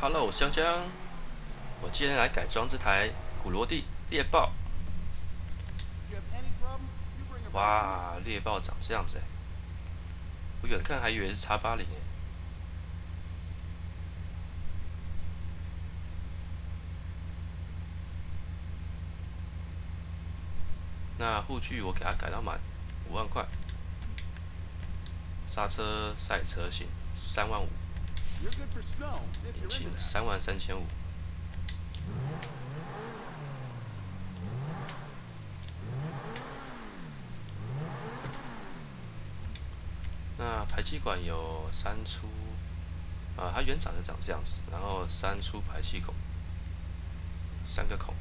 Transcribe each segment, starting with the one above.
Hello，香香，我今天来改装这台古罗蒂猎豹。哇，猎豹长这样子，我远看还以为是叉八零哎。那护具我给它改到满，五万块。刹车赛车型三万五。引擎三万三千五。那排气管有三出，啊，它原厂是长这样子，然后三出排气孔，三个孔，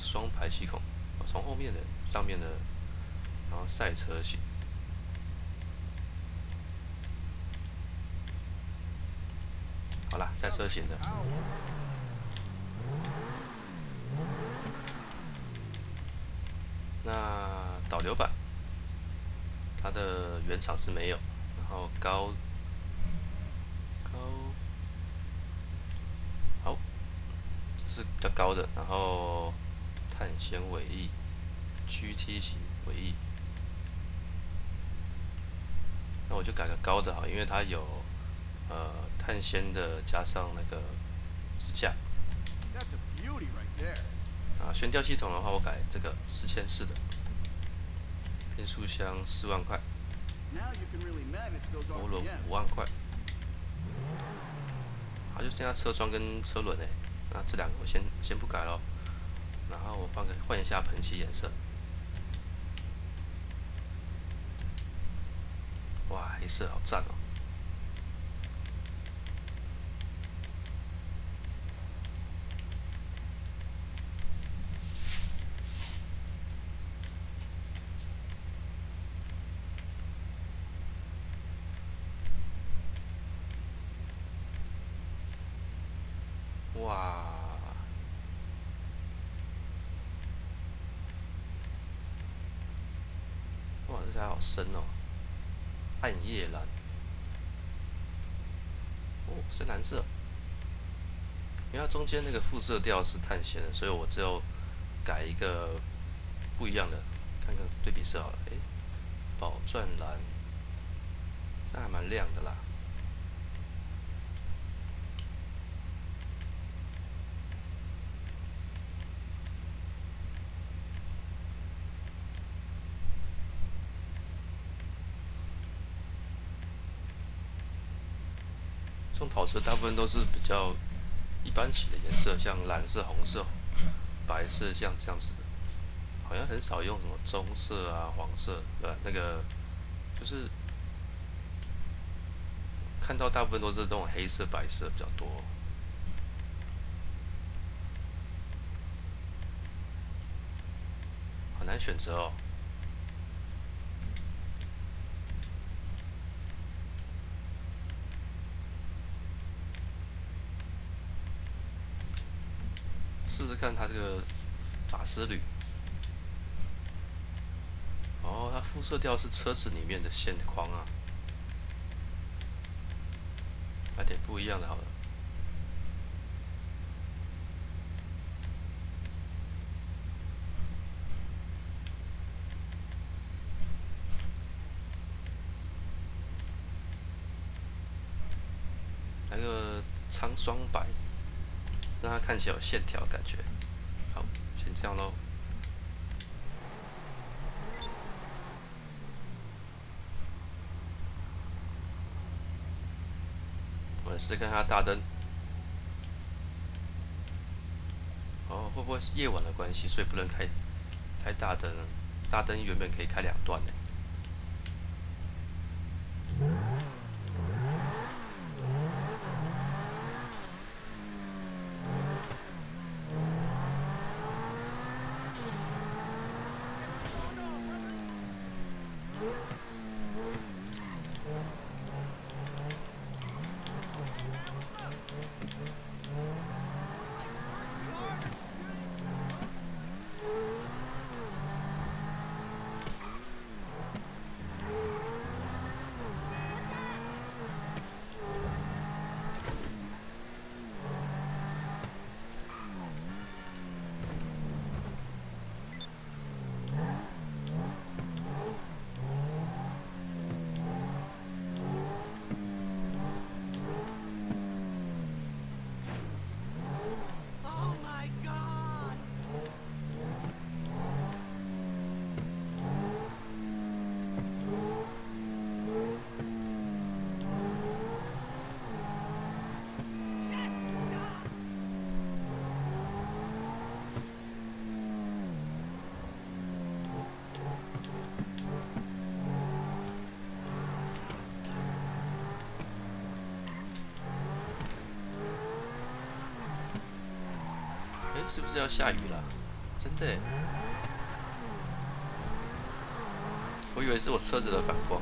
双排气孔，从后面的、上面的，然后赛车型。好了，赛车型的。那导流板，它的原厂是没有，然后高高，好，这是比较高的，然后碳纤尾翼，GT 型尾翼，那我就改个高的哈，因为它有呃。碳纤的加上那个支架。啊，悬吊系统的话，我改这个四千四的。变速箱四万块。涡轮五万块。好，就剩下车窗跟车轮诶。那这两个我先先不改咯。然后我换个换一下喷漆颜色。哇，黑色好赞哦。哇！哇，这台好深哦，暗夜蓝。哦，深蓝色。因为它中间那个副色调是碳纤的，所以我只有改一个不一样的，看看对比色好了。哎，宝钻蓝，这还蛮亮的啦。种跑车大部分都是比较一般型的颜色，像蓝色、红色、白色，像这样子的，好像很少用什么棕色啊、黄色，对吧，那个就是看到大部分都是这种黑色、白色比较多，好难选择哦。试试看它这个法师铝。哦，它副色调是车子里面的线框啊，来点不一样的好了。来个苍双白。让它看起来有线条感觉，好，先这样喽。我试看下大灯，哦，会不会是夜晚的关系，所以不能开开大灯？大灯原本可以开两段的。是不是要下雨了？真的？我以为是我车子的反光。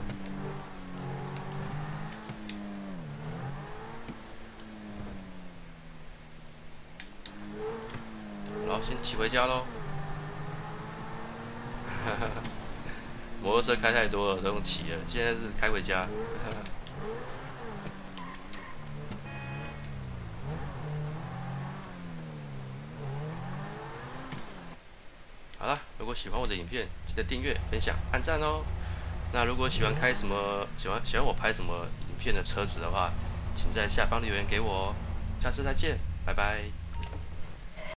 然后，先骑回家喽。摩托车开太多了，都用骑了。现在是开回家。好了，如果喜欢我的影片，记得订阅、分享、按赞哦。那如果喜欢开什么、喜欢喜欢我拍什么影片的车子的话，请在下方留言给我哦。下次再见，拜拜。